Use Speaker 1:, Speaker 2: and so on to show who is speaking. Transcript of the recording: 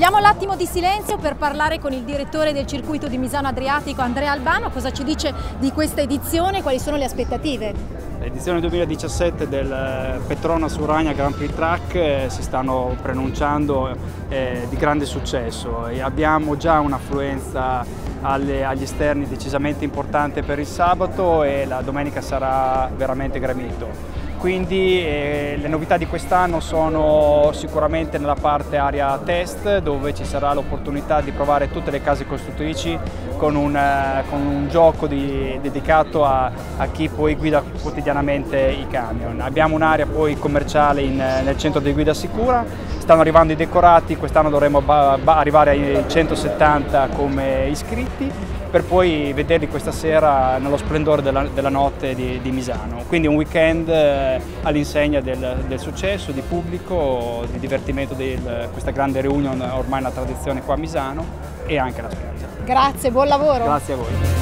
Speaker 1: Vogliamo l'attimo di silenzio per parlare con il direttore del circuito di Misano Adriatico, Andrea Albano, cosa ci dice di questa edizione quali sono le aspettative?
Speaker 2: L'edizione 2017 del eh, Petronas Urania Grand Prix Track eh, si stanno pronunciando eh, di grande successo e abbiamo già un'affluenza agli esterni decisamente importante per il sabato e la domenica sarà veramente gramito. Quindi eh, le novità di quest'anno sono sicuramente nella parte area test dove ci sarà l'opportunità di provare tutte le case costruttrici con un, eh, con un gioco di, dedicato a, a, chi poi guida quotidianamente i camion. Abbiamo un'area poi commerciale in, nel centro di guida sicura, stanno arrivando i decorati, quest'anno dovremo arrivare ai 170 come iscritti per poi vederli questa sera nello splendore della, della notte di, di, Misano. Quindi un weekend eh, all'insegna del, del, successo, di pubblico, di divertimento di questa grande reunion, ormai una tradizione qua a Misano e anche la spiaggia.
Speaker 1: Grazie, buon lavoro.
Speaker 2: Grazie a voi.